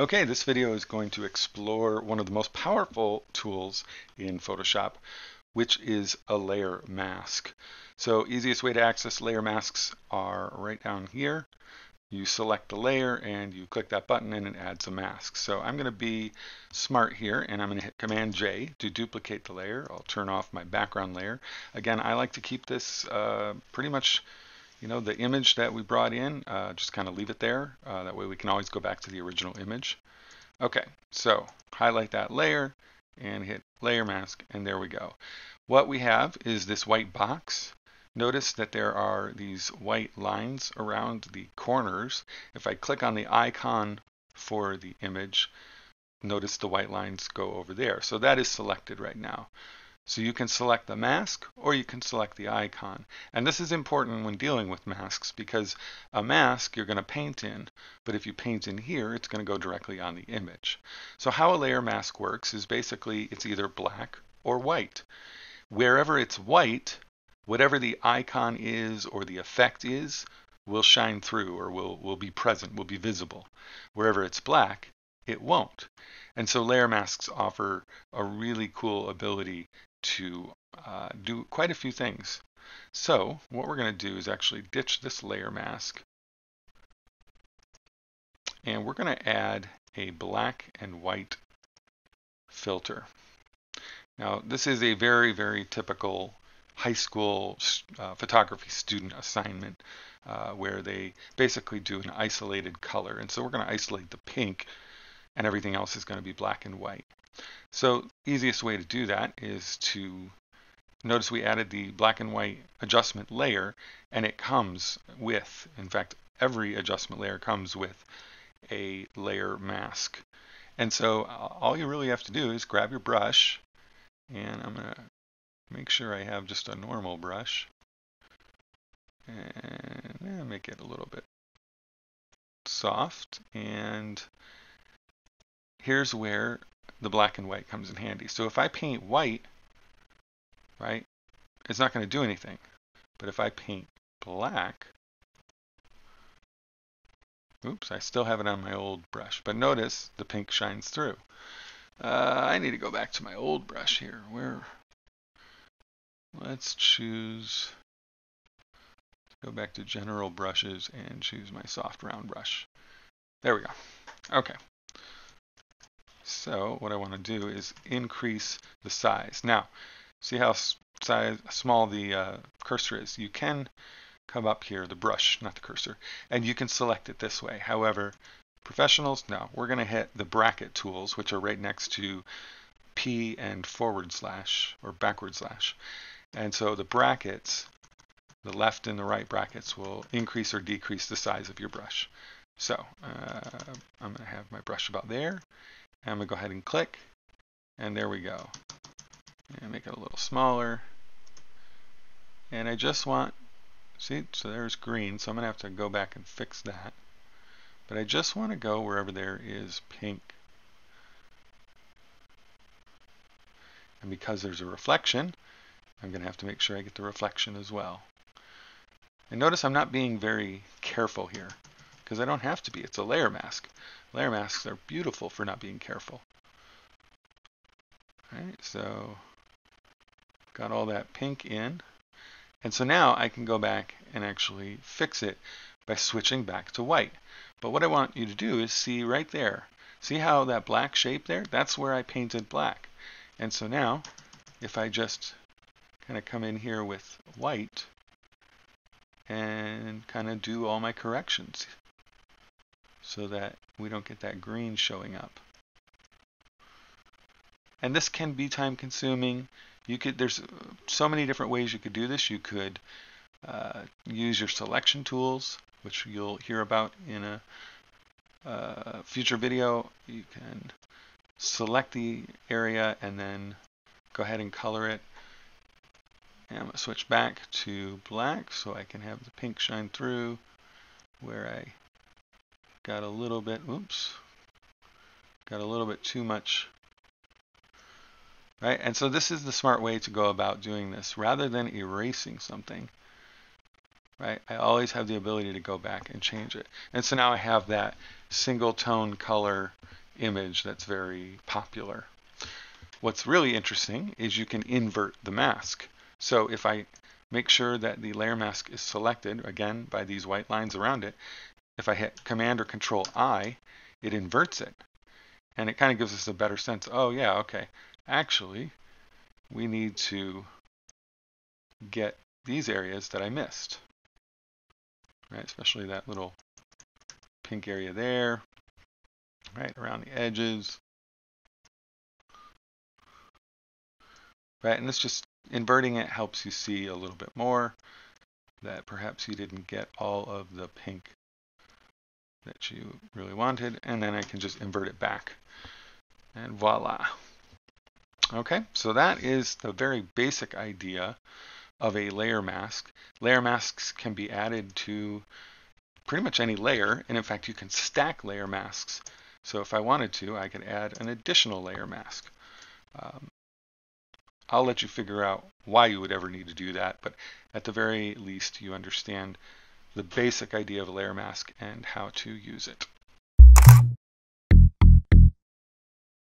Okay, this video is going to explore one of the most powerful tools in Photoshop, which is a layer mask. So easiest way to access layer masks are right down here. You select the layer and you click that button and it adds a mask. So I'm going to be smart here and I'm going to hit Command J to duplicate the layer. I'll turn off my background layer. Again, I like to keep this uh, pretty much you know, the image that we brought in, uh, just kind of leave it there. Uh, that way we can always go back to the original image. Okay, so highlight that layer and hit layer mask, and there we go. What we have is this white box. Notice that there are these white lines around the corners. If I click on the icon for the image, notice the white lines go over there. So that is selected right now. So you can select the mask or you can select the icon. And this is important when dealing with masks because a mask you're going to paint in, but if you paint in here, it's going to go directly on the image. So how a layer mask works is basically it's either black or white. Wherever it's white, whatever the icon is or the effect is will shine through or will, will be present, will be visible. Wherever it's black, it won't. And so layer masks offer a really cool ability to uh, do quite a few things. So what we're going to do is actually ditch this layer mask and we're going to add a black and white filter. Now this is a very, very typical high school uh, photography student assignment uh, where they basically do an isolated color. And so we're going to isolate the pink and everything else is going to be black and white. So easiest way to do that is to notice we added the black and white adjustment layer and it comes with, in fact, every adjustment layer comes with a layer mask. And so all you really have to do is grab your brush and I'm going to make sure I have just a normal brush and eh, make it a little bit soft and here's where the black and white comes in handy. So if I paint white, right, it's not going to do anything. But if I paint black, oops, I still have it on my old brush. But notice the pink shines through. Uh, I need to go back to my old brush here. Where? Let's choose, go back to general brushes and choose my soft round brush. There we go. Okay. So what I want to do is increase the size. Now, see how size, small the uh, cursor is. You can come up here, the brush, not the cursor, and you can select it this way. However, professionals, no. We're going to hit the bracket tools, which are right next to P and forward slash, or backward slash. And so the brackets, the left and the right brackets will increase or decrease the size of your brush. So uh, I'm going to have my brush about there. I'm going to go ahead and click, and there we go. And make it a little smaller. And I just want, see, so there's green, so I'm going to have to go back and fix that. But I just want to go wherever there is pink. And because there's a reflection, I'm going to have to make sure I get the reflection as well. And notice I'm not being very careful here because I don't have to be. It's a layer mask. Layer masks are beautiful for not being careful. All right, so got all that pink in. And so now I can go back and actually fix it by switching back to white. But what I want you to do is see right there. See how that black shape there? That's where I painted black. And so now, if I just kind of come in here with white and kind of do all my corrections so that we don't get that green showing up. And this can be time consuming. You could there's so many different ways you could do this. You could uh, use your selection tools, which you'll hear about in a uh, future video. You can select the area and then go ahead and color it. And I'm going to switch back to black so I can have the pink shine through where I got a little bit, oops, got a little bit too much. Right? And so this is the smart way to go about doing this. Rather than erasing something, right? I always have the ability to go back and change it. And so now I have that single tone color image that's very popular. What's really interesting is you can invert the mask. So if I make sure that the layer mask is selected, again, by these white lines around it, if I hit Command or Control I, it inverts it. And it kind of gives us a better sense, oh yeah, okay, actually, we need to get these areas that I missed, right? Especially that little pink area there, right around the edges. Right, and this just inverting it helps you see a little bit more that perhaps you didn't get all of the pink that you really wanted, and then I can just invert it back, and voila. Okay, so that is the very basic idea of a layer mask. Layer masks can be added to pretty much any layer, and in fact you can stack layer masks. So if I wanted to, I could add an additional layer mask. Um, I'll let you figure out why you would ever need to do that, but at the very least you understand the basic idea of a layer mask and how to use it.